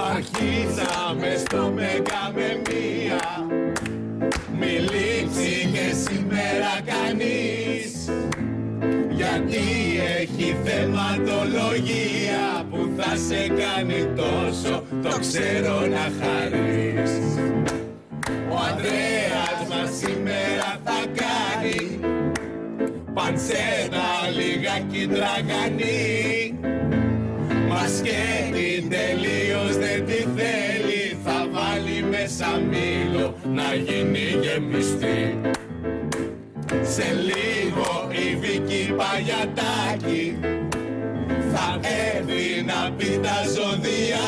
Αρχίσαμε στο Μέγκα με μία. Μη λείψει και σήμερα κανείς. Γιατί έχει θεματολογία που θα σε κάνει τόσο το ξέρω να χαρείς. Ο Ανδρέας μας σήμερα θα κάνει πανσέτα λιγάκι τραγανή βάλει μέσα μήλο να γίνει γεμιστή. Σε λίγο η Βίκη Παγιατάκη θα έρθει να πει τα ζώδια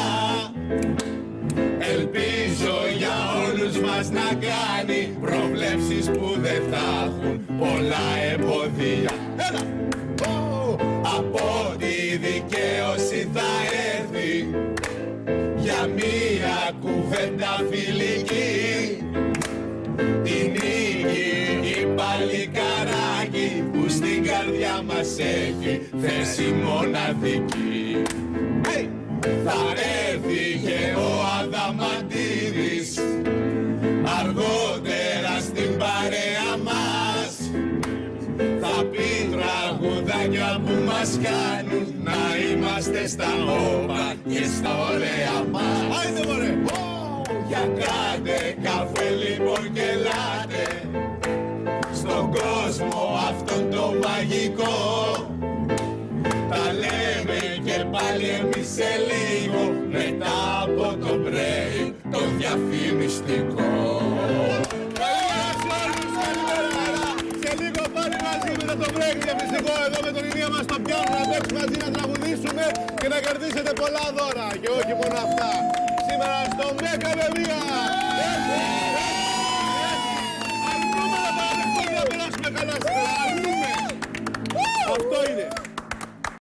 Ελπίζω για όλους μας να κάνει προβλέψεις που δεν θα έχουν πολλά εμποδία Έλα! Μία κουβέντα φιλική. Την νίκη η παλικαράκι που στην καρδιά μας έχει θέση μοναδική. Θα έρθει και ο Αδαμαντίδης αργότερα στην παρέα μας. Θα πει τραγουδάκια που μας κάνουν να είμαστε στα όπα και στα ωραία λοιπόν και ελάτε Στον κόσμο αυτόν το μαγικό. Τα λέμε και πάλι εμείς σε λίγο Μετά από το break το διαφημιστικό. Σε λίγο πάλι μαζί μετά το break διαφημιστικό εδώ με τον Ηλία μας το πιάνο να παίξουμε μαζί να τραγουδήσουμε και να κερδίσετε πολλά δώρα. Και όχι μόνο αυτά. Σήμερα στο Μέκα με να παραδεχτούμε να περάσουμε καλά σήμερα. Αρνούμε! Αυτό είναι.